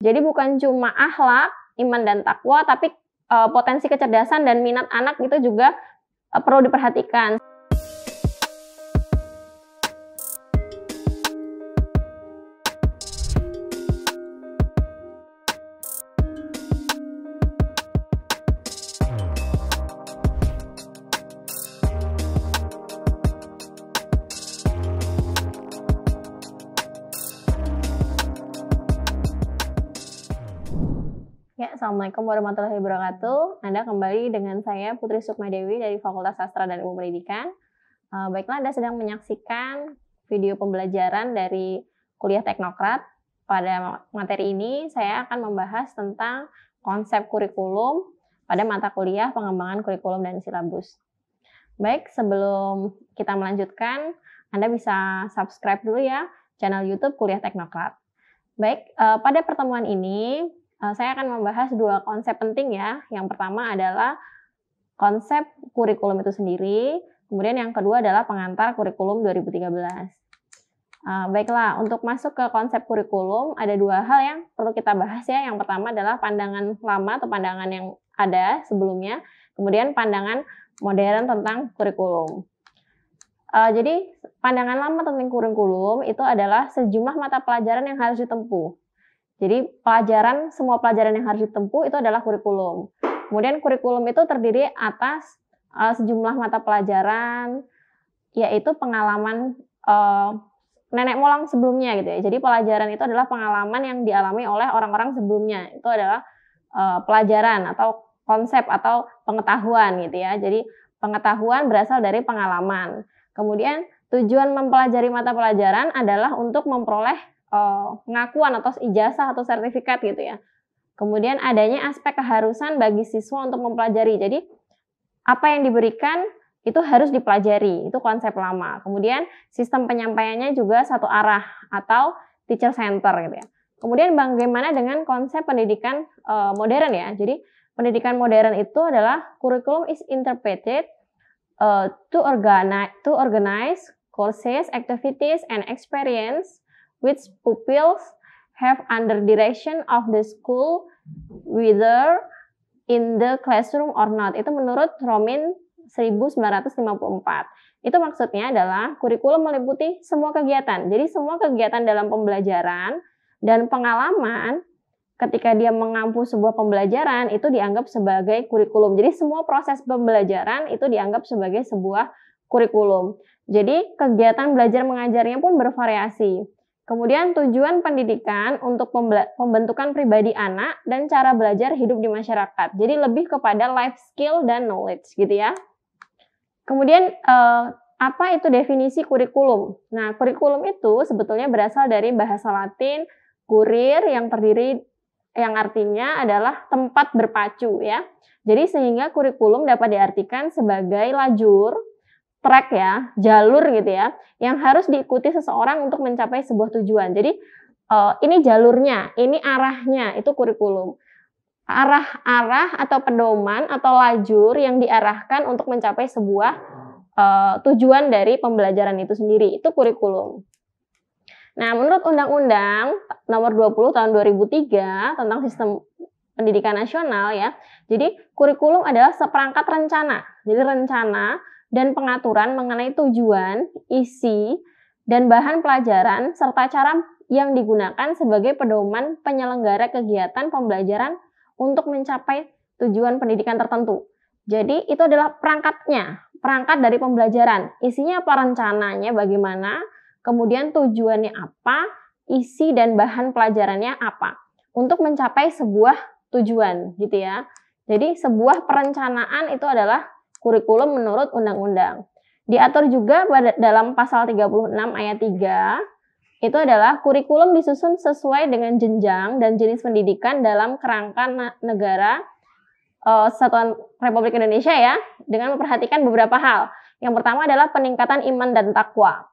Jadi bukan cuma akhlak, iman dan takwa, tapi uh, potensi kecerdasan dan minat anak itu juga uh, perlu diperhatikan. Assalamualaikum warahmatullahi wabarakatuh. Anda kembali dengan saya Putri Sukma Dewi dari Fakultas Sastra dan Ilmu Pendidikan. Uh, baiklah, Anda sedang menyaksikan video pembelajaran dari kuliah teknokrat. Pada materi ini, saya akan membahas tentang konsep kurikulum pada mata kuliah pengembangan kurikulum dan silabus. Baik, sebelum kita melanjutkan, Anda bisa subscribe dulu ya channel YouTube Kuliah Teknokrat. Baik, uh, pada pertemuan ini Eh, saya akan membahas dua konsep penting ya. Yang pertama adalah konsep kurikulum itu sendiri, kemudian yang kedua adalah pengantar kurikulum 2013. Uh, eh, baiklah, untuk masuk ke konsep kurikulum ada dua hal yang perlu kita bahas ya. Yang pertama adalah pandangan lama atau pandangan yang ada sebelumnya, kemudian pandangan modern tentang kurikulum. Uh, jadi pandangan lama tentang kurikulum itu adalah sejumlah mata pelajaran yang harus ditempuh. Jadi pelajaran, semua pelajaran yang harus ditempuh itu adalah kurikulum. Kemudian kurikulum itu terdiri atas uh, sejumlah mata pelajaran, yaitu pengalaman uh, nenek moyang sebelumnya gitu ya. Jadi pelajaran itu adalah pengalaman yang dialami oleh orang-orang sebelumnya. Itu adalah uh, pelajaran atau konsep atau pengetahuan gitu ya. Jadi pengetahuan berasal dari pengalaman. Kemudian tujuan mempelajari mata pelajaran adalah untuk memperoleh uh, pengakuan atau ijazah atau sertifikat gitu ya. Kemudian adanya aspek keharusan bagi siswa untuk mempelajari. Jadi apa yang diberikan itu harus dipelajari, itu konsep lama. Kemudian sistem penyampaiannya juga satu arah atau teacher center gitu ya. Kemudian bagaimana dengan konsep pendidikan uh, modern ya? Jadi pendidikan modern itu adalah curriculum is interpreted uh, to organize to organize courses, activities and experience which pupils have under direction of the school whether in the classroom or not. Itu menurut Romin 1954. Itu maksudnya adalah kurikulum meliputi semua kegiatan. Jadi semua kegiatan dalam pembelajaran dan pengalaman ketika dia mengampu sebuah pembelajaran itu dianggap sebagai kurikulum. Jadi semua proses pembelajaran itu dianggap sebagai sebuah kurikulum. Jadi kegiatan belajar mengajarnya pun bervariasi. Kemudian tujuan pendidikan untuk pembentukan pribadi anak dan cara belajar hidup di masyarakat. Jadi lebih kepada life skill dan knowledge gitu ya. Kemudian eh, apa itu definisi kurikulum? Nah, kurikulum itu sebetulnya berasal dari bahasa Latin kurir yang terdiri yang artinya adalah tempat berpacu ya. Jadi sehingga kurikulum dapat diartikan sebagai lajur track ya, jalur gitu ya, yang harus diikuti seseorang untuk mencapai sebuah tujuan. Jadi uh, ini jalurnya, ini arahnya, itu kurikulum. Arah-arah atau pedoman atau lajur yang diarahkan untuk mencapai sebuah uh, tujuan dari pembelajaran itu sendiri, itu kurikulum. Nah, menurut Undang-Undang Nomor 20 Tahun 2003 tentang Sistem Pendidikan Nasional ya, jadi kurikulum adalah seperangkat rencana. Jadi rencana dan pengaturan mengenai tujuan, isi, dan bahan pelajaran serta cara yang digunakan sebagai pedoman penyelenggara kegiatan pembelajaran untuk mencapai tujuan pendidikan tertentu. Jadi itu adalah perangkatnya, perangkat dari pembelajaran. Isinya apa rencananya bagaimana, kemudian tujuannya apa, isi dan bahan pelajarannya apa untuk mencapai sebuah tujuan gitu ya. Jadi sebuah perencanaan itu adalah kurikulum menurut undang-undang. Diatur juga pada dalam pasal 36 ayat 3 itu adalah kurikulum disusun sesuai dengan jenjang dan jenis pendidikan dalam kerangka negara uh, Satuan Republik Indonesia ya dengan memperhatikan beberapa hal. Yang pertama adalah peningkatan iman dan takwa.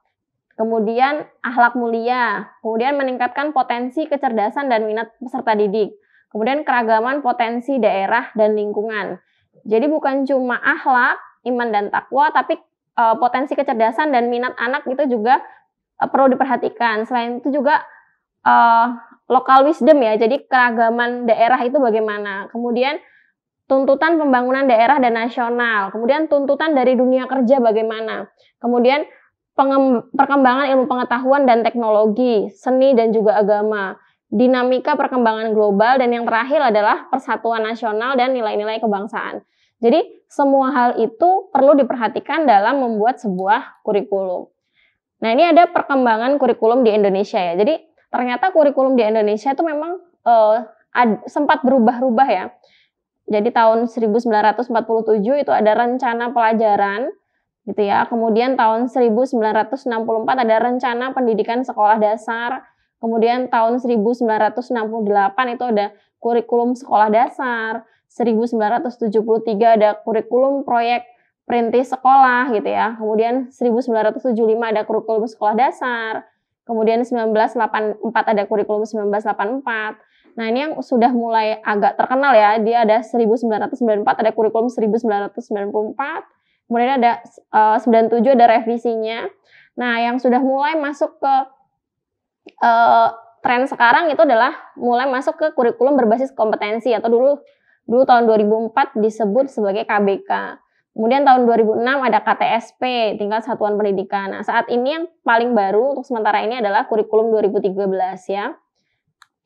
Kemudian akhlak mulia, kemudian meningkatkan potensi kecerdasan dan minat peserta didik. Kemudian keragaman potensi daerah dan lingkungan. Jadi bukan cuma akhlak, iman dan takwa, tapi uh, potensi kecerdasan dan minat anak itu juga uh, perlu diperhatikan. Selain itu juga uh, lokal wisdom ya. Jadi keragaman daerah itu bagaimana. Kemudian tuntutan pembangunan daerah dan nasional, kemudian tuntutan dari dunia kerja bagaimana, kemudian perkembangan ilmu pengetahuan dan teknologi, seni dan juga agama, dinamika perkembangan global, dan yang terakhir adalah persatuan nasional dan nilai-nilai kebangsaan. Jadi semua hal itu perlu diperhatikan dalam membuat sebuah kurikulum. Nah ini ada perkembangan kurikulum di Indonesia ya. Jadi ternyata kurikulum di Indonesia itu memang uh, ad, sempat berubah-ubah ya. Jadi tahun 1947 itu ada rencana pelajaran gitu ya. Kemudian tahun 1964 ada rencana pendidikan sekolah dasar. Kemudian tahun 1968 itu ada kurikulum sekolah dasar. 1973 ada kurikulum proyek perintis sekolah gitu ya. Kemudian 1975 ada kurikulum sekolah dasar. Kemudian 1984 ada kurikulum 1984. Nah, ini yang sudah mulai agak terkenal ya. Dia ada 1994, ada kurikulum 1994. Kemudian ada uh, 97 ada revisinya. Nah, yang sudah mulai masuk ke uh, tren sekarang itu adalah mulai masuk ke kurikulum berbasis kompetensi atau dulu dulu tahun 2004 disebut sebagai KBK. Kemudian tahun 2006 ada KTSP, tingkat satuan pendidikan. Nah, saat ini yang paling baru untuk sementara ini adalah kurikulum 2013 ya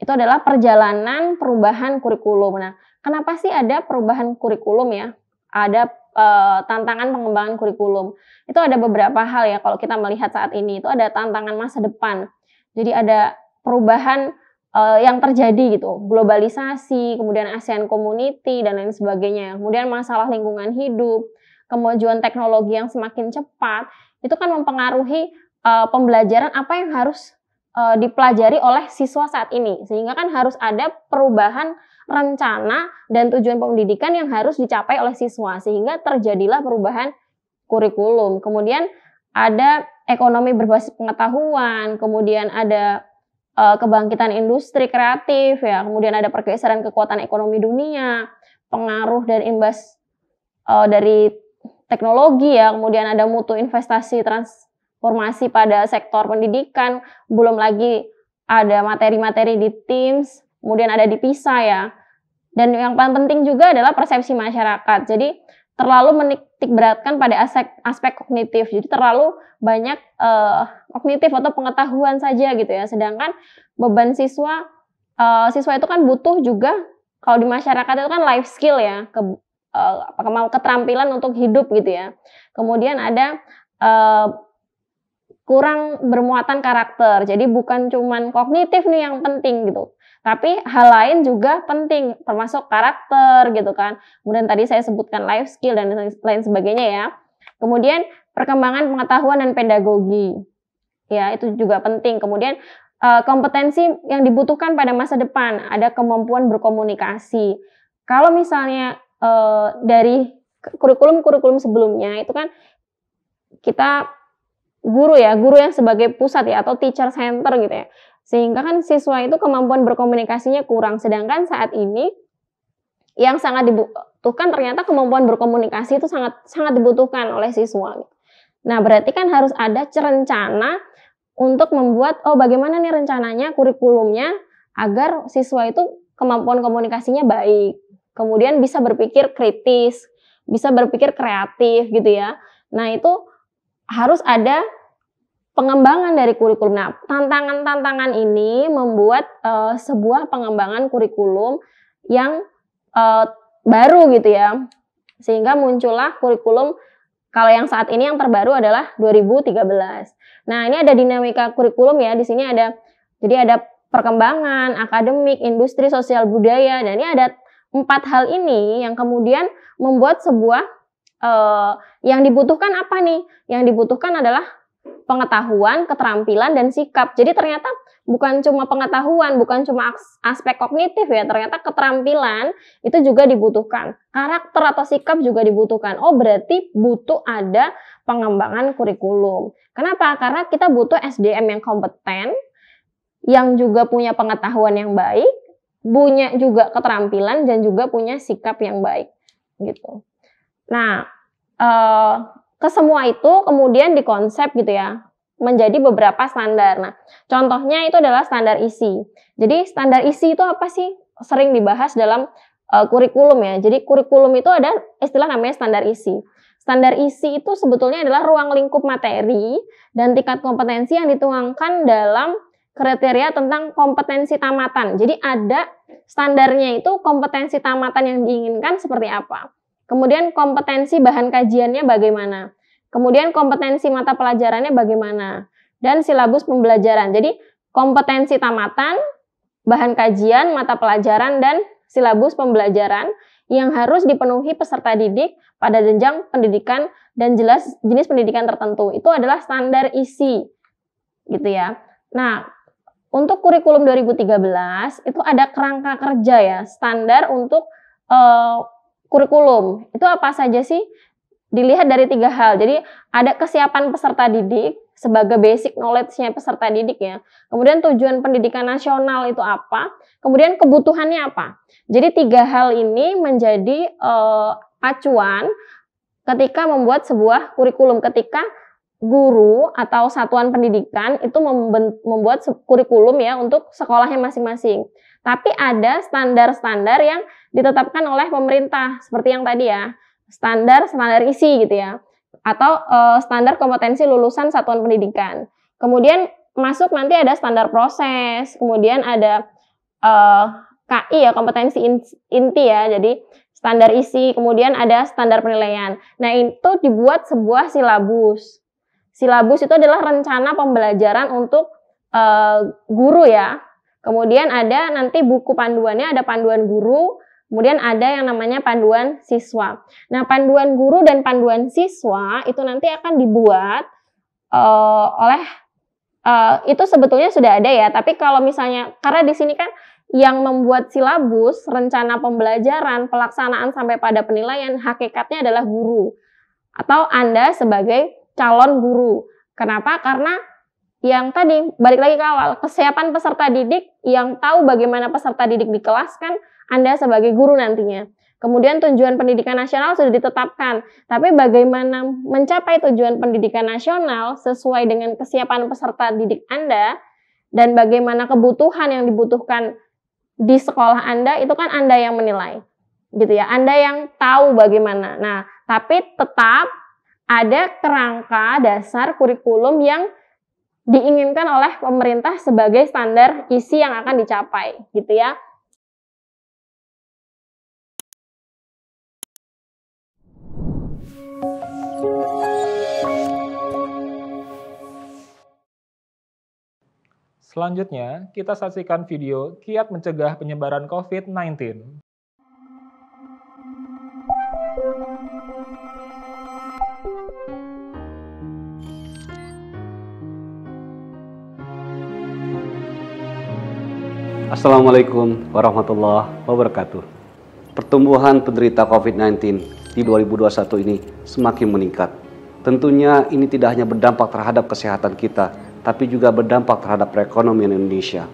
itu adalah perjalanan perubahan kurikulum. Nah, kenapa sih ada perubahan kurikulum ya? Ada e, tantangan pengembangan kurikulum. Itu ada beberapa hal ya kalau kita melihat saat ini. Itu ada tantangan masa depan. Jadi ada perubahan e, yang terjadi gitu, globalisasi, kemudian ASEAN Community dan lain sebagainya. Kemudian masalah lingkungan hidup, kemajuan teknologi yang semakin cepat, itu kan mempengaruhi e, pembelajaran apa yang harus uh, dipelajari oleh siswa saat ini. Sehingga kan harus ada perubahan rencana dan tujuan pendidikan yang harus dicapai oleh siswa sehingga terjadilah perubahan kurikulum. Kemudian ada ekonomi berbasis pengetahuan, kemudian ada uh, kebangkitan industri kreatif ya, kemudian ada pergeseran kekuatan ekonomi dunia, pengaruh dan imbas uh, dari teknologi ya, kemudian ada mutu investasi trans formasi pada sektor pendidikan, belum lagi ada materi-materi di Teams, kemudian ada di PISA ya. Dan yang paling penting juga adalah persepsi masyarakat. Jadi terlalu menitik beratkan pada aspek, aspek kognitif. Jadi terlalu banyak uh, kognitif atau pengetahuan saja gitu ya. Sedangkan beban siswa uh, siswa itu kan butuh juga kalau di masyarakat itu kan life skill ya, ke, uh, keterampilan untuk hidup gitu ya. Kemudian ada uh, kurang bermuatan karakter. Jadi bukan cuman kognitif nih yang penting gitu. Tapi hal lain juga penting termasuk karakter gitu kan. Kemudian tadi saya sebutkan life skill dan lain sebagainya ya. Kemudian perkembangan pengetahuan dan pedagogi. Ya, itu juga penting. Kemudian eh, kompetensi yang dibutuhkan pada masa depan, ada kemampuan berkomunikasi. Kalau misalnya eh, dari kurikulum-kurikulum sebelumnya itu kan kita guru ya, guru yang sebagai pusat ya atau teacher center gitu ya. Sehingga kan siswa itu kemampuan berkomunikasinya kurang. Sedangkan saat ini yang sangat dibutuhkan ternyata kemampuan berkomunikasi itu sangat sangat dibutuhkan oleh siswa. Nah, berarti kan harus ada rencana untuk membuat oh bagaimana nih rencananya kurikulumnya agar siswa itu kemampuan komunikasinya baik. Kemudian bisa berpikir kritis, bisa berpikir kreatif gitu ya. Nah, itu harus ada pengembangan dari kurikulum. Nah, tantangan-tantangan ini membuat uh, sebuah pengembangan kurikulum yang uh, baru gitu ya. Sehingga muncullah kurikulum kalau yang saat ini yang terbaru adalah 2013. Nah, ini ada dinamika kurikulum ya. Di sini ada jadi ada perkembangan, akademik, industri, sosial budaya dan ini ada empat hal ini yang kemudian membuat sebuah uh, yang dibutuhkan apa nih? Yang dibutuhkan adalah pengetahuan, keterampilan, dan sikap. Jadi ternyata bukan cuma pengetahuan, bukan cuma aspek kognitif ya, ternyata keterampilan itu juga dibutuhkan. Karakter atau sikap juga dibutuhkan. Oh berarti butuh ada pengembangan kurikulum. Kenapa? Karena kita butuh SDM yang kompeten, yang juga punya pengetahuan yang baik, punya juga keterampilan, dan juga punya sikap yang baik. Gitu. Nah, uh, ke semua itu kemudian dikonsep gitu ya. menjadi beberapa standar. Nah, contohnya itu adalah standar isi. Jadi standar isi itu apa sih? Sering dibahas dalam uh, kurikulum ya. Jadi kurikulum itu ada istilah namanya standar isi. Standar isi itu sebetulnya adalah ruang lingkup materi dan tingkat kompetensi yang dituangkan dalam kriteria tentang kompetensi tamatan. Jadi ada standarnya itu kompetensi tamatan yang diinginkan seperti apa. Kemudian kompetensi bahan kajiannya bagaimana. Kemudian kompetensi mata pelajarannya bagaimana. Dan silabus pembelajaran. Jadi kompetensi tamatan, bahan kajian, mata pelajaran, dan silabus pembelajaran yang harus dipenuhi peserta didik pada jenjang pendidikan dan jelas jenis pendidikan tertentu. Itu adalah standar isi. Gitu ya. Nah, untuk kurikulum 2013 itu ada kerangka kerja ya, standar untuk uh, kurikulum. Itu apa saja sih? Dilihat dari tiga hal. Jadi ada kesiapan peserta didik sebagai basic knowledge-nya peserta didik ya. Kemudian tujuan pendidikan nasional itu apa? Kemudian kebutuhannya apa? Jadi tiga hal ini menjadi uh, acuan ketika membuat sebuah kurikulum. Ketika guru atau satuan pendidikan itu membuat kurikulum ya untuk sekolahnya masing-masing. Tapi ada standar-standar yang ditetapkan oleh pemerintah seperti yang tadi ya, standar standar isi gitu ya, atau uh, standar kompetensi lulusan satuan pendidikan. Kemudian masuk nanti ada standar proses, kemudian ada uh, eh, KI ya kompetensi inti ya, jadi standar isi, kemudian ada standar penilaian. Nah itu dibuat sebuah silabus silabus itu adalah rencana pembelajaran untuk uh, guru ya. Kemudian ada nanti buku panduannya ada panduan guru, kemudian ada yang namanya panduan siswa. Nah, panduan guru dan panduan siswa itu nanti akan dibuat uh, oleh uh, itu sebetulnya sudah ada ya, tapi kalau misalnya karena di sini kan yang membuat silabus, rencana pembelajaran, pelaksanaan sampai pada penilaian hakikatnya adalah guru atau Anda sebagai calon guru. Kenapa? Karena yang tadi balik lagi ke awal, kesiapan peserta didik yang tahu bagaimana peserta didik dikelaskan Anda sebagai guru nantinya. Kemudian tujuan pendidikan nasional sudah ditetapkan, tapi bagaimana mencapai tujuan pendidikan nasional sesuai dengan kesiapan peserta didik Anda dan bagaimana kebutuhan yang dibutuhkan di sekolah Anda itu kan Anda yang menilai. Gitu ya. Anda yang tahu bagaimana. Nah, tapi tetap ada kerangka dasar kurikulum yang diinginkan oleh pemerintah sebagai standar isi yang akan dicapai gitu ya. Selanjutnya, kita saksikan video kiat mencegah penyebaran COVID-19. Assalamualaikum warahmatullahi wabarakatuh. Pertumbuhan penderita COVID-19 di 2021 ini semakin meningkat. Tentunya ini tidak hanya berdampak terhadap kesehatan kita, tapi juga berdampak terhadap perekonomian Indonesia.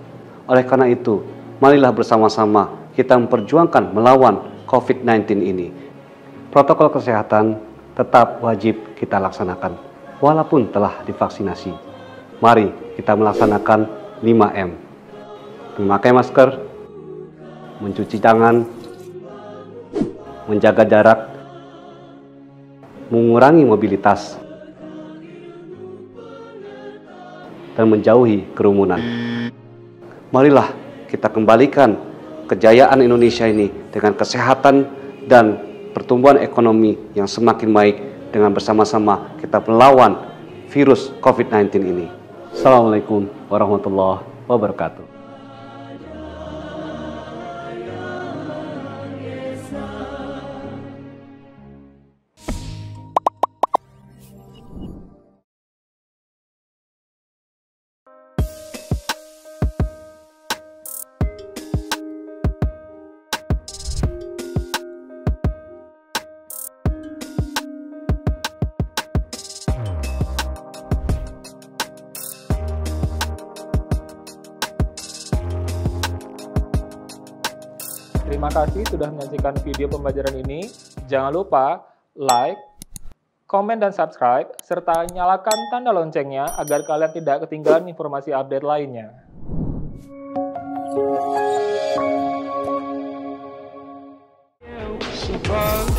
Oleh karena itu, marilah bersama-sama kita memperjuangkan melawan COVID-19 ini. Protokol kesehatan tetap wajib kita laksanakan, walaupun telah divaksinasi. Mari kita melaksanakan 5M memakai masker, mencuci tangan, menjaga jarak, mengurangi mobilitas, dan menjauhi kerumunan. Marilah kita kembalikan kejayaan Indonesia ini dengan kesehatan dan pertumbuhan ekonomi yang semakin baik dengan bersama-sama kita melawan virus COVID-19 ini. Assalamualaikum warahmatullahi wabarakatuh. Terima kasih sudah menyaksikan video pembelajaran ini. Jangan lupa like, komen dan subscribe, serta nyalakan tanda loncengnya agar kalian tidak ketinggalan informasi update lainnya. Adios